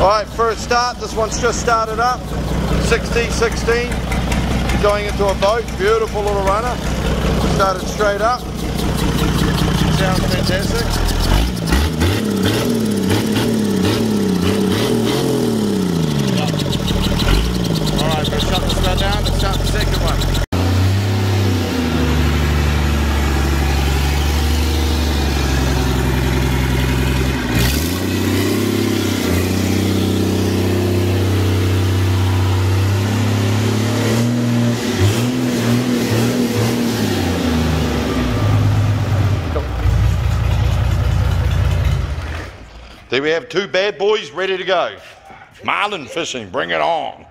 All right, first start, this one's just started up. 6D16, going into a boat. Beautiful little runner. Started straight up. There we have two bad boys ready to go. Marlin fishing, bring it on.